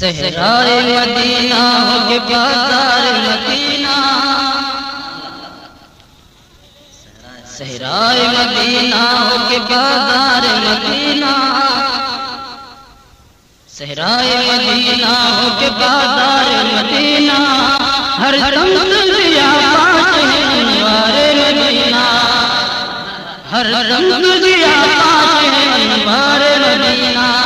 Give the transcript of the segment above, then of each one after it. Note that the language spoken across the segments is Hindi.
सहराए मदीना हो के बाज़ार मदीना। सहराए मदीना हो के बाज़ार मदीना। सहराए मदीना हो के बाज़ार मदीना। हर दम तुझिया पास है अनवारे मदीना। हर दम तुझिया पास है अनवारे मदीना।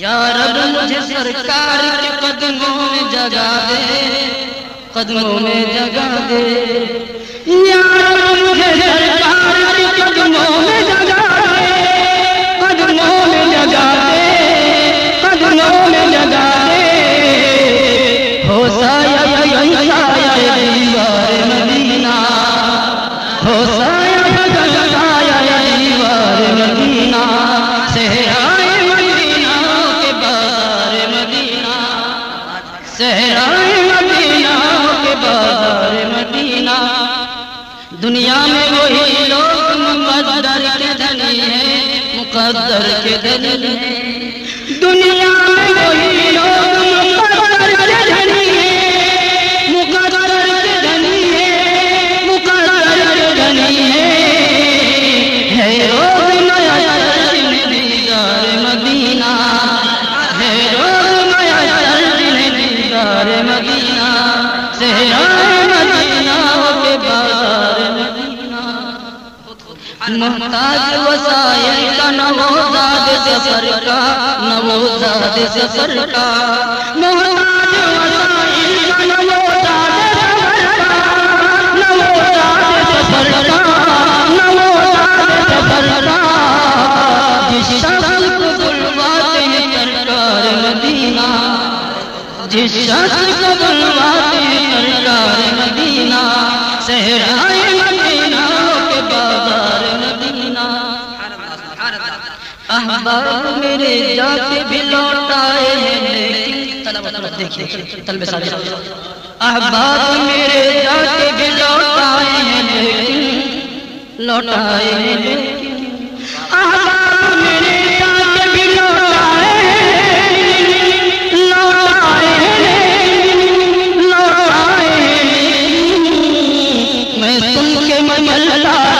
या रब मुझे सरकार में जगा दे कदमों में जगा दे दुनिया में वही लोग मुकद्दर के धनी है मुकद्दर के धनी है। दुनिया मोहताज वसायल का नवोजाद सफर का नवोजाद सफर का मोहताज वसायल का नवोजाद सफर का नवोजाद सफर का नवोजाद सफर का जिस शख्स को बुलवाते हैं सरकार मदीना जिस शख्स को बुलवाते हैं अहबाब मेरे जाके भी लौटाए देखिए तलब अहबाब मेरे जाके भी लौटाए लौटाए मैं सुन के ममलता बारे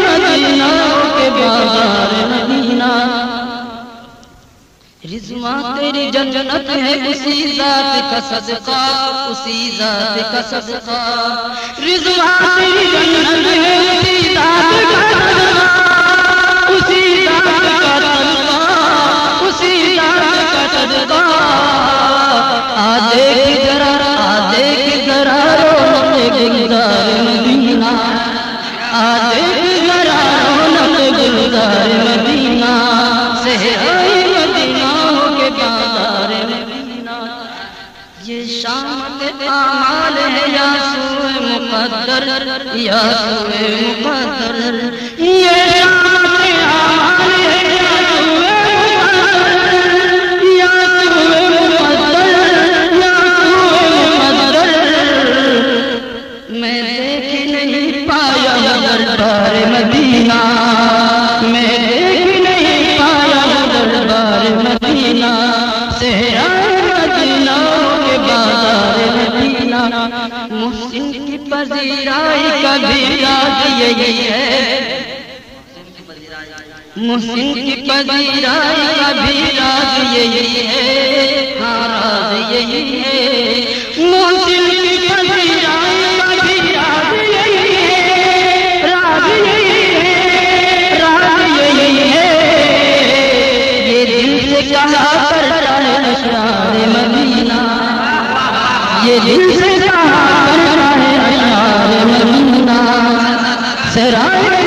रिजवा तेरी जन्नत है, उसी जात का सदका, उसी जात का सदका। रिजवा तेरी जन्नत है, उसी जात का सदका, उसी जात का सदका, उसी जात का सदका। आ सुए मुकद्दर। या सुए मुकद्दर मैं देख नहीं पाया दरबार मदीना। मुहसिन की पजीराई का भी राज यही है। मुस्लिम की पजीराई का भी राज यही है। हाँ राज यही है। मुहसिन ये जिसे कहा है मदीना सराय